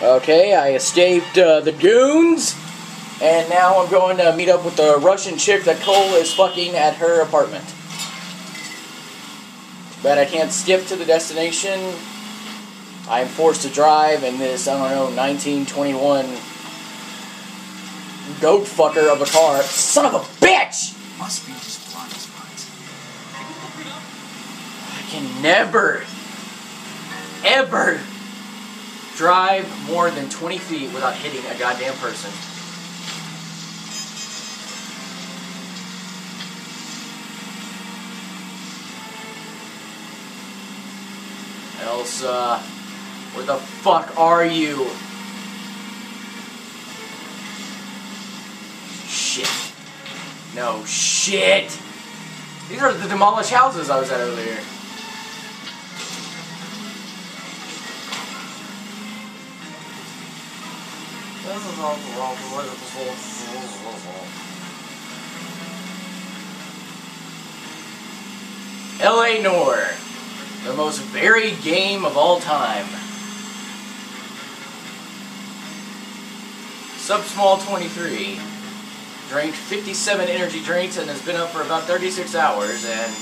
Okay, I escaped uh, the goons, and now I'm going to meet up with the Russian chick that Cole is fucking at her apartment. But I can't skip to the destination. I am forced to drive in this, I don't know, 1921 goat fucker of a car. Son of a bitch! Must be just blind spots. I can never, ever drive more than 20 feet without hitting a goddamn person. Elsa, uh, where the fuck are you? Shit. No shit. These are the demolished houses I was at earlier. LA Noire, the most varied game of all time. Supsmal 23 drank 57 energy drinks and has been up for about 36 hours and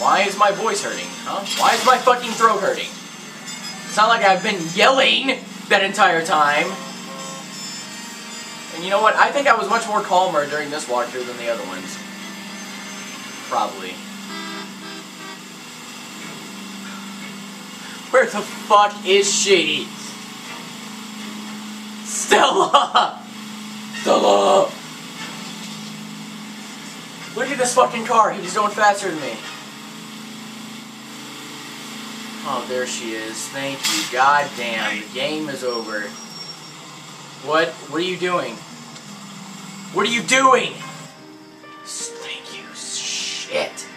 why is my voice hurting? Huh? Why is my fucking throat hurting? It's not like I've been yelling that entire time. And you know what? I think I was much more calmer during this walkthrough than the other ones. Probably. Where the fuck is she? Stella! Stella! Look at this fucking car. He's going faster than me. Oh, there she is. Thank you. God damn. The game is over. What? What are you doing? What are you doing? Thank you. Shit.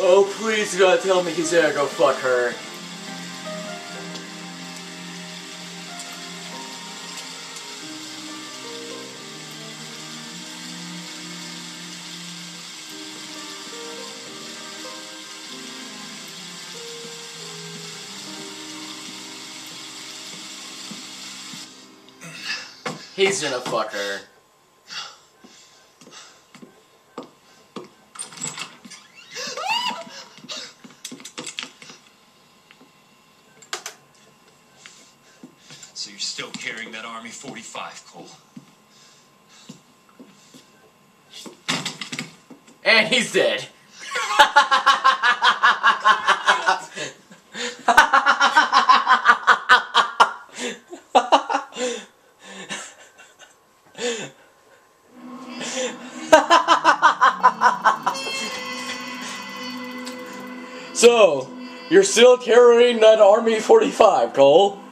Oh, please God, tell me he's gonna go fuck her. He's gonna fuck her. So you're still carrying that Army 45, Cole. And he's dead. so, you're still carrying that Army 45, Cole?